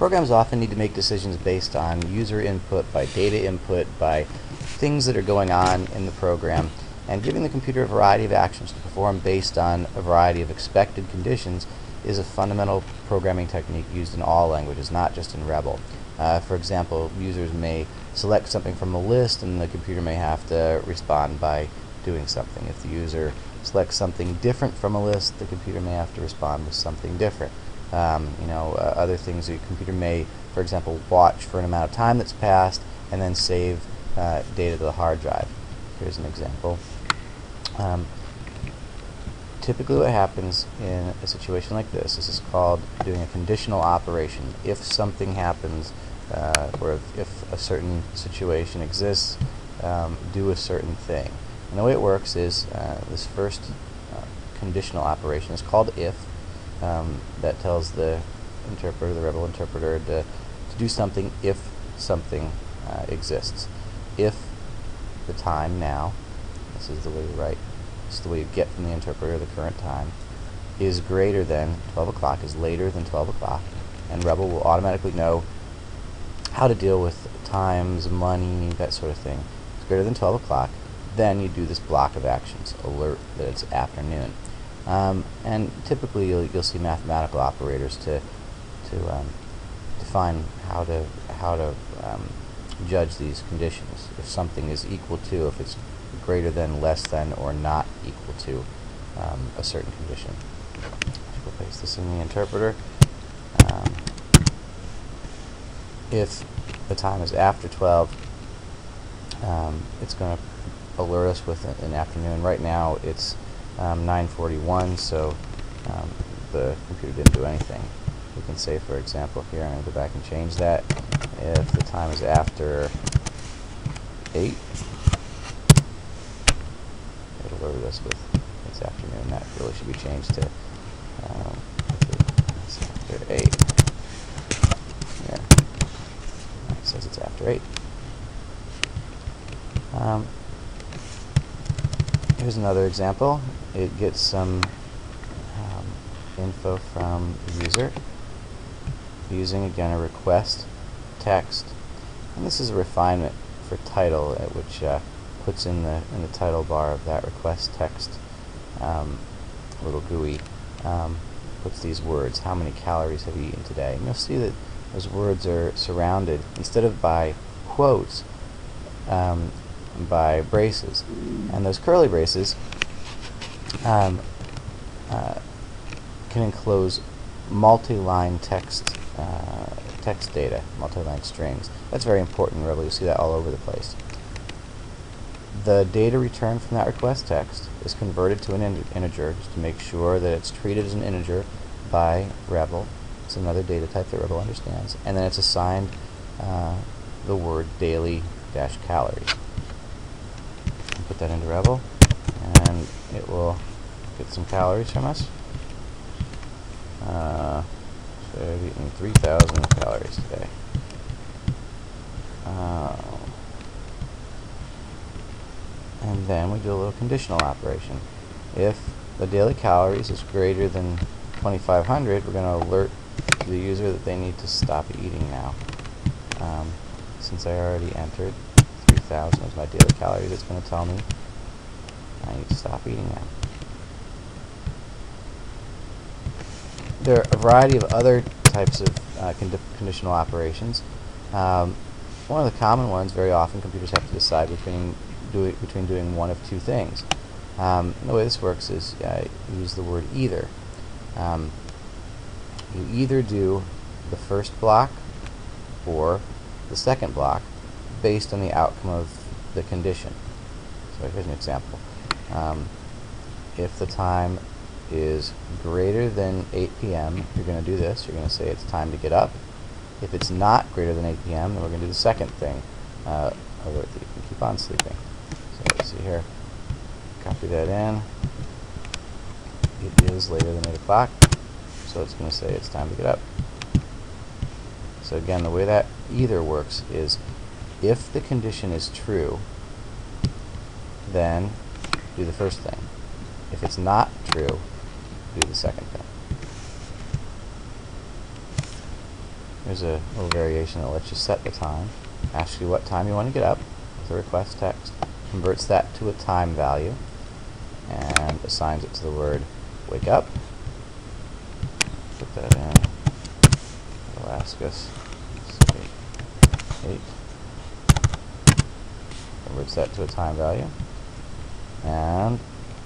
Programs often need to make decisions based on user input, by data input, by things that are going on in the program, and giving the computer a variety of actions to perform based on a variety of expected conditions is a fundamental programming technique used in all languages, not just in Rebol. Uh, for example, users may select something from a list and the computer may have to respond by doing something. If the user selects something different from a list, the computer may have to respond with something different. Um, you know, uh, other things the computer may, for example, watch for an amount of time that's passed and then save uh, data to the hard drive. Here's an example. Um, typically what happens in a situation like this, this is called doing a conditional operation. If something happens, uh, or if, if, a certain situation exists, um, do a certain thing. And the way it works is uh, this first uh, conditional operation is called if. Um, that tells the interpreter, the Rebol interpreter, to, to do something if something uh, exists. If the time now, this is the way you write, this is the way you get from the interpreter the current time, is greater than 12 o'clock, is later than 12 o'clock, and Rebol will automatically know how to deal with times, money, that sort of thing. It's greater than 12 o'clock, then you do this block of actions, alert that it's afternoon. Um, and typically you'll, you'll, see mathematical operators to, to um, define how to, how to um, judge these conditions. If something is equal to, if it's greater than, less than, or not equal to um, a certain condition. We'll paste this in the interpreter. Um, if the time is after 12, um, it's going to alert us with an afternoon. Right now it's um, 941, so um, the computer didn't do anything. We can say, for example, here, I'm going to go back and change that. If the time is after 8, it'll us with it's afternoon. That really should be changed to um, after 8. There. It says it's after 8. Um, here's another example. It gets some um, info from the user using again a request text. And this is a refinement for title, which uh, puts in the in the title bar of that request text um, little GUI um, puts these words. How many calories have you eaten today? And you'll see that those words are surrounded instead of by quotes um, by braces. And those curly braces um, uh, can enclose multi-line text uh, text data, multi-line strings. That's very important, really. You see that all over the place. The data returned from that request text is converted to an in integer just to make sure that it's treated as an integer by Rebol. It's another data type that Rebol understands. And then it's assigned uh, the word daily dash that into Rebol, and it will get some calories from us. Uh, so I've eaten 3,000 calories today. Uh, and then we do a little conditional operation. If the daily calories is greater than 2,500, we're going to alert the user that they need to stop eating now. Um, since I already entered 3,000 as my daily calories, it's going to tell me I need to stop eating now. There are a variety of other types of uh, condi conditional operations. Um, one of the common ones, very often computers have to decide between, do between doing one of two things. Um, the way this works is uh, use the word either. Um, you either do the first block or the second block based on the outcome of the condition. So here's an example. Um, if the time is greater than 8 p.m., you're going to do this. You're going to say it's time to get up. If it's not greater than 8 p.m., then we're going to do the second thing. Uh, you can keep on sleeping. So let's see here. Copy that in. It is later than 8 o'clock, so it's going to say it's time to get up. So again, the way that either works is if the condition is true, then do the first thing. If it's not true, do the second thing. There's a little variation that lets you set the time, asks you what time you want to get up with a request text, converts that to a time value, and assigns it to the word wake up. Put that in. Ask us, say, 8. Converts that to a time value. And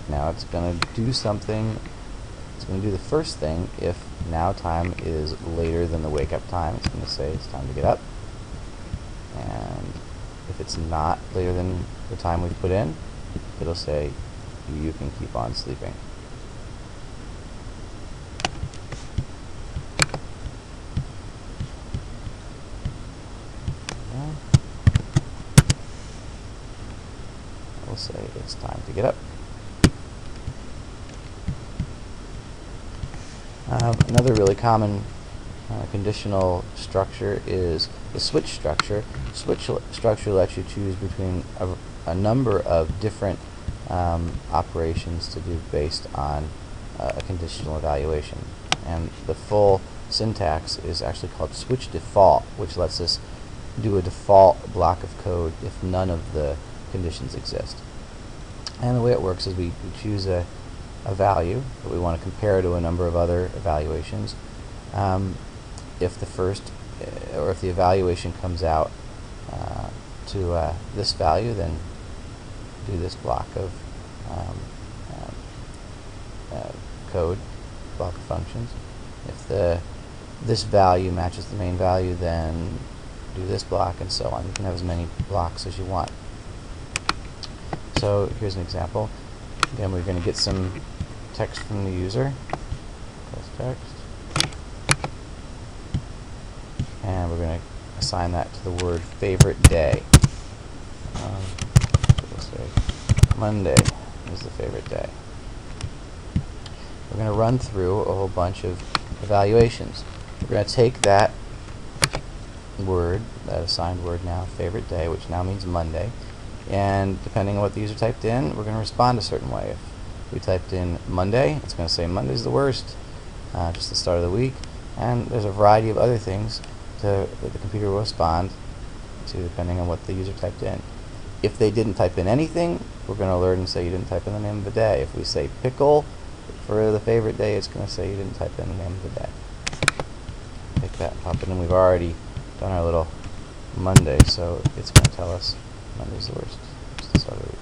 now it's going to do something. It's going to do the first thing if now time is later than the wake up time. It's going to say it's time to get up. And if it's not later than the time we put in, it'll say you can keep on sleeping. We'll say it's time to get up. Uh, another really common uh, conditional structure is the switch structure. Switch structure lets you choose between a, a number of different um, operations to do based on uh, a conditional evaluation. And the full syntax is actually called switch default, which lets us do a default block of code if none of the conditions exist. And the way it works is we, we choose a, a value that we want to compare to a number of other evaluations. Um, if the first, uh, or if the evaluation comes out uh, to uh, this value, then do this block of um, um, uh, code, block of functions. If the this value matches the main value, then do this block and so on. You can have as many blocks as you want. So here's an example. Again, we're going to get some text from the user. Plus text. And we're going to assign that to the word favorite day. Um, we'll say Monday is the favorite day. We're going to run through a whole bunch of evaluations. We're going to take that word, that assigned word now, favorite day, which now means Monday, and depending on what the user typed in, we're going to respond a certain way. If we typed in Monday, it's going to say Monday's the worst, uh, just the start of the week, and there's a variety of other things to, that the computer will respond to depending on what the user typed in. If they didn't type in anything, we're going to alert and say you didn't type in the name of the day. If we say pickle for the favorite day, it's going to say you didn't type in the name of the day. Take that, pop it in. We've already done our little Monday, so it's going to tell us Monday's the worst. It's the